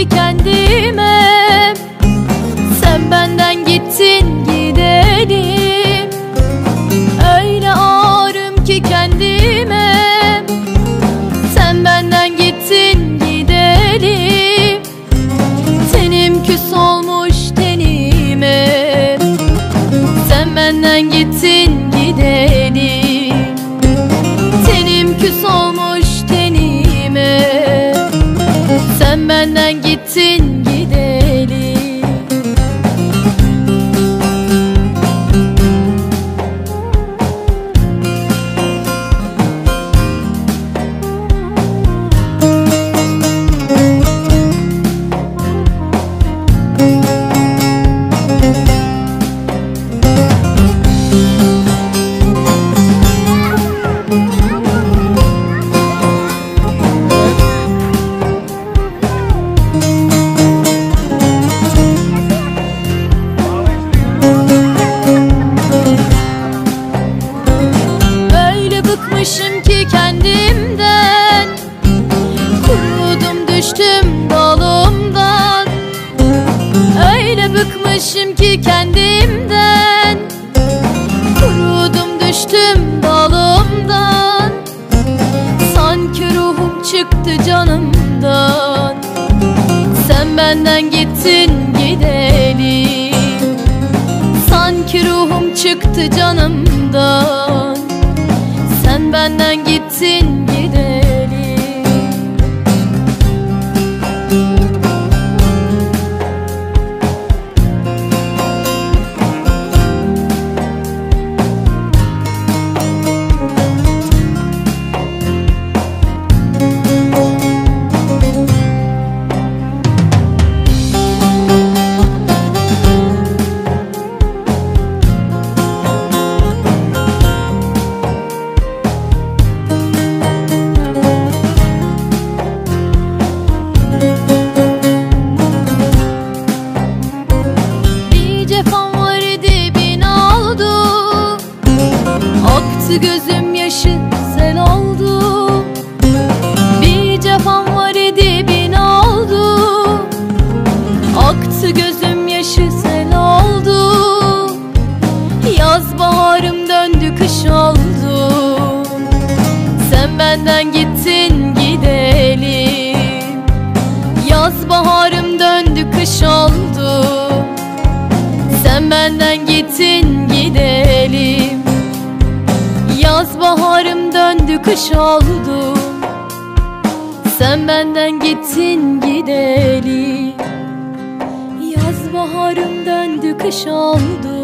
ki kendime. Sen benden gittin gidelim. Öyle ağrım ki kendime. Sen benden gittin gidelim. Tenim küs olmuş tenime. Sen benden gittin gidelim. benden gittin gidelim Bıkmışım ki kendimden. Kurudum düştüm dalımdan Sanki ruhum çıktı canımdan. Sen benden gittin gideli Sanki ruhum çıktı canımdan. Sen benden gittin gideli Aktı gözüm yaşı sel oldu? Bir cefam var idi bin oldu. Aktı gözüm yaşı sel oldu. Yaz baharım döndü kış oldu. Sen benden gittin gidelim. Yaz baharım döndü kış oldu. Sen benden gittin döndü kış oldu. Sen benden gittin gidelim Yaz baharım döndü kış oldu